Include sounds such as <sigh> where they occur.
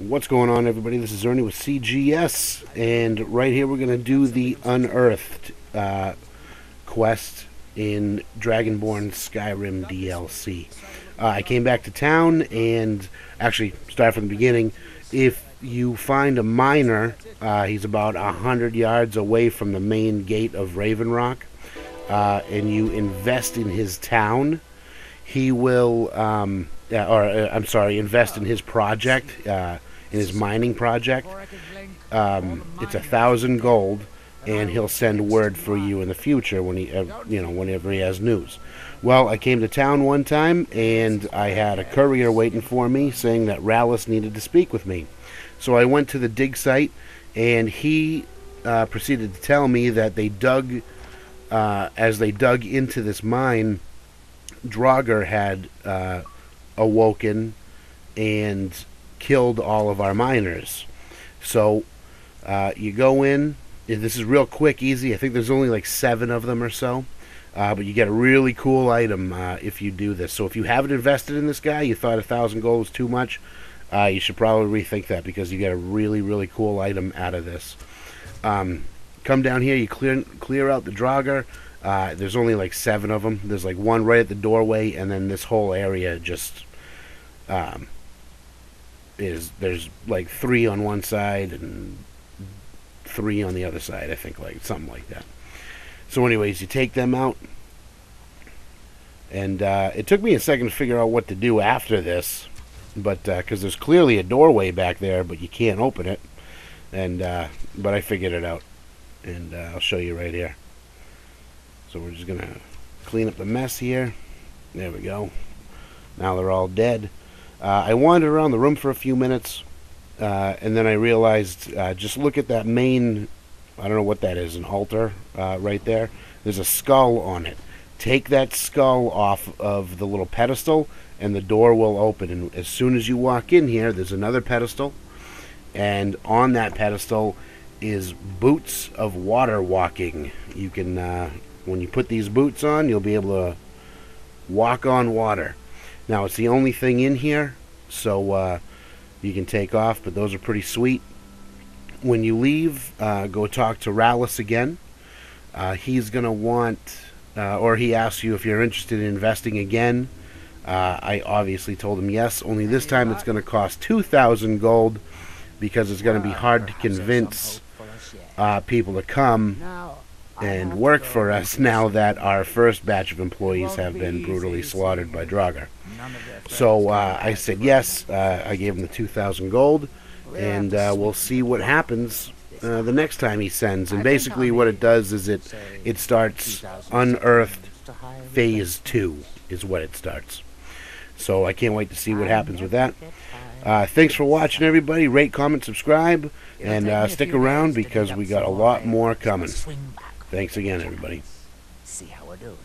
What's going on, everybody? This is Ernie with CGS, and right here we're going to do the Unearthed uh, quest in Dragonborn Skyrim DLC. Uh, I came back to town, and actually, start from the beginning. If you find a miner, uh, he's about a hundred yards away from the main gate of Raven Rock, uh, and you invest in his town, he will, um, or uh, I'm sorry, invest in his project uh, in his mining project. Um, it's a thousand gold, and he'll send word for you in the future when he, uh, you know, whenever he has news. Well, I came to town one time, and I had a courier waiting for me, saying that Ralis needed to speak with me. So I went to the dig site, and he uh, proceeded to tell me that they dug, uh, as they dug into this mine, Draugr had uh, awoken and killed all of our miners. So uh, you go in. This is real quick, easy. I think there's only like seven of them or so. Uh, but you get a really cool item uh, if you do this. So if you haven't invested in this guy, you thought a thousand gold was too much, uh, you should probably rethink that because you get a really, really cool item out of this. Um, come down here, you clear clear out the Draugr. Uh, there's only like seven of them. There's like one right at the doorway, and then this whole area just um, is there's like three on one side and three on the other side. I think like something like that. So, anyways, you take them out, and uh, it took me a second to figure out what to do after this, but because uh, there's clearly a doorway back there, but you can't open it, and uh, but I figured it out, and uh, I'll show you right here. So we're just gonna clean up the mess here. There we go. Now they're all dead. Uh, I wandered around the room for a few minutes, uh, and then I realized uh, just look at that main. I don't know what that is, an altar uh, right there. There's a skull on it. Take that skull off of the little pedestal, and the door will open. And as soon as you walk in here, there's another pedestal, and on that pedestal is boots of water walking. You can, uh, when you put these boots on, you'll be able to walk on water. Now it's the only thing in here, so uh, you can take off, but those are pretty sweet. When you leave, uh, go talk to Ralis again. Uh, he's going to want, uh, or he asks you if you're interested in investing again. Uh, I obviously told him yes, only this time it's going to cost 2,000 gold because it's going to be hard to convince uh, people to come and work for us <laughs> now that our first batch of employees have been brutally slaughtered by Draugr. So uh, I said yes. Uh, I gave him the 2,000 gold, and uh, we'll see what happens uh, the next time he sends. And basically, what it does is it it starts unearthed phase two is what it starts. So I can't wait to see what happens with that. Uh, thanks for watching, everybody. Rate, comment, subscribe, and uh, stick around because we got a lot more coming. Thanks again, everybody. See how we're doing.